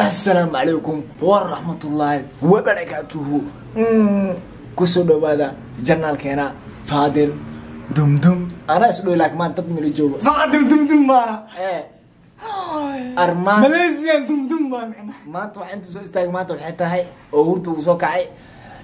السلام عليكم ورحمة الله وبركاته. كسو دو بادا جنال كينا فادل دم دم. أنا أسلو لك ما أنتب ملو جوبا فادل دم دم ما. إيه. أرمان. ماليزيا دم دم ما. ما أنتو حين تسو استاق ما أنتو حيتا هاي. أورتو وصوك هاي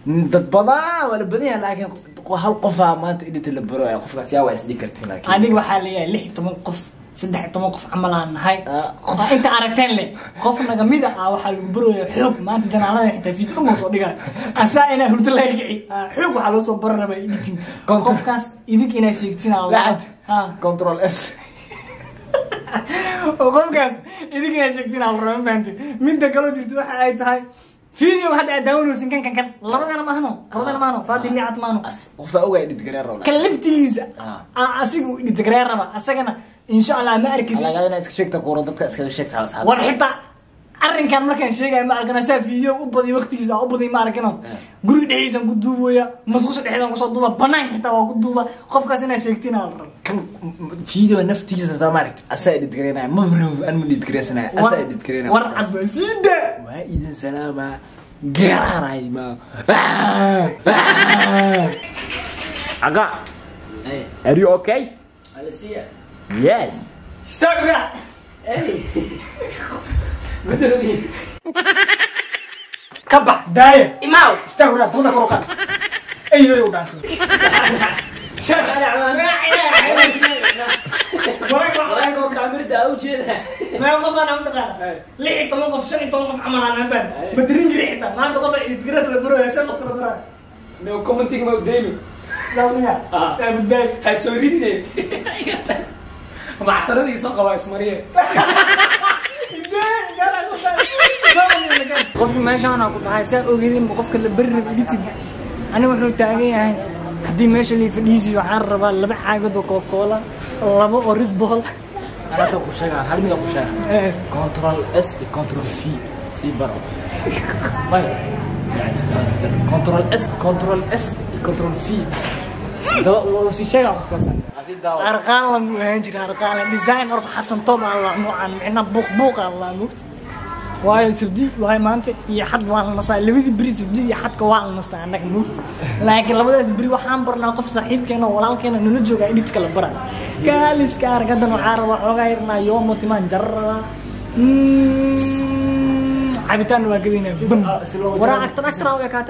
ندد بابا ولا بنيا لكن هل قفا ما أنت إدت اللي برو يا قفا سياوة يسدي كرتين لكن أنا بحاليا لحي تمن قفا saddex toban qof camal aan nahay Ah. Inta aragteen le qof naga mid ah waxaa lagu baraya xoog. Maanta janaalada xitaa fiidyo dhan soo dhigaa asaa inaa hurdo laga kici Ah, xoog waxaa loo soo baran rabaa editing qofkaas idink inaa ha control s. Oo qofkaas idink inaa sheegtiin aa raba fahanti midda kaloo jirto waxa ay tahay فيديو هذا داون وسن كان كان كان لا ما هنو لبدنا ما هنو. فادي اللي عط ما هنو. أس وفا أوعى نتقرر ولا كلفت ليزا آه. أسيبو نتقرر ولا أسا إن شاء الله ما أركز. أنا قاعد أنا إسكشيك تقول ردتك إسكشيك تعال سحب ورحبا أرن كان مركان شيء يعني ما أركنا سا فيديو أبدي وقت إذا أبدي ما أركنا قري دهيز أنا قد دوبه يا مسوس دهيز أنا قصاد دوبه بنان حتى أنا قد دوبه خوف كاسين أشياء كتير نار كان فيديو نفتي إذا ما أرك أسأل تكرينا ما بروف أنا مني تكرينا أسأل تكرينا ور عز سيدة ما إذا سلامة قرار أي ما أجا Are you okay? Alicia. Yes. Stop it. Hey. Daaya Imaw. staaga tuuna kor u qaad ayo u dhaansan meel qofaan aan taqaana lix iyo toban qof shan iyo toban qof camal aan anfaan ma dirin jiri xitaa maanta qofa idgaras la baraya shan qof kala baraya No commenting about Demi. saas miya Ah. taa badbaadi Ha soo qofka meeshaan ku dhahay saa ogeedin qofka la beri raba editing aniga wuxuu taagan yahay haddii meesha lii fadhiisiyo waxaan rabaa laba caagad oo coca-cola laba oo red bull anaka ku sheega hal mida ku sheega Eh, control s iyo control v sii baro bay. control s control s iyo control v daba wuu sii sheega qofkaas asii daawo arqaan mu ahaan jira arqaan design orf xasan toob aan la nuucan waayo sabdi waay maanta iyo xad waa la nastaa. Labadii beri sabdi iyo xadka waa la nastaa annaga nuugt laakiin labadaas beri waxaan barnaa qof saaxiibkeena walaalkeena nala jooga editka la bara gaaliska argadan waxaa rabaa xoogaa yarnaa yoomo timaan jarar rabaa Mm, cabitaan waa gadayna bam waraa agtan agtara way kaa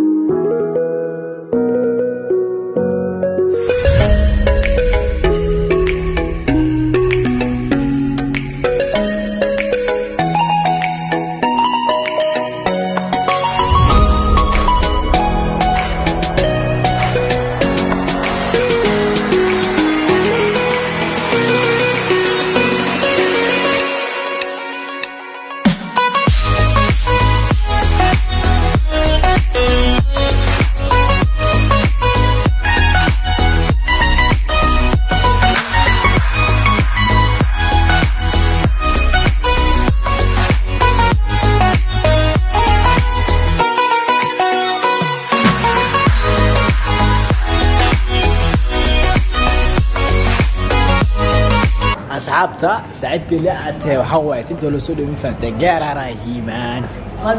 أصحابتا سعد بلا أتى وحوى تدل سود من فتة جارا رهيمان ها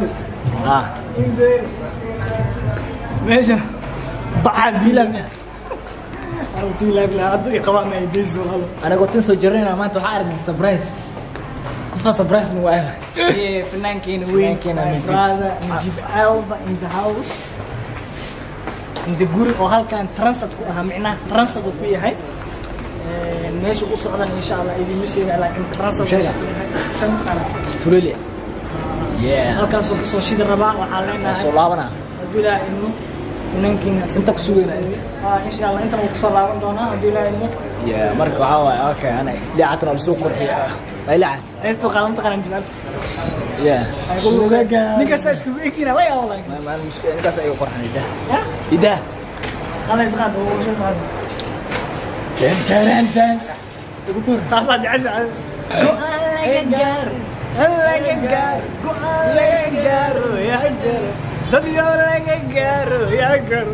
آه. إنزين. ماشي. بعد بلا ما أنت لا بلا أنت إقامة ما يدز والله. أنا قلت نسوي جرينا ما أنتوا حارب من سبريس. ما سبريس من وين؟ إيه فنان كين وين؟ كين أمين هذا نجيب ألبا إن ذا هاوس إن ذا جوري وهل كان ترانسات كوها معناه ترانسات كوها هاي؟ Meesha u socdan insha allah idinma sheega laakiin uu qara australia yeah halkaasoo kasoo shidi rabaa waxaa leenahay soo laabana hadduu ilaaha ilmo fanaankeena Inta ku sugayna. Ah, insha allah intan wuu kusoo laaban doonaa hadduu ilaaha yeah marka waxaa waaye okay ana isdaacatan oo lasoo qurxiya laylacad heestoo qaadan taqanan jibaal yeah ninkaasaa iskugu awlan maalin mushkil ninkaas ayuu qorxan idah ya qala isqaad oo soo qaad taasaa jeceshahay go-aan laga gaaro laga gaaro go-aan laga gaaro yaa gaaro dad yoo laga gaaro yaa gaaro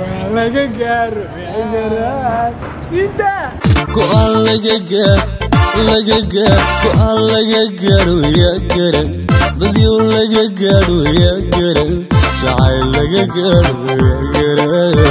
go-aan laga gaaro yaa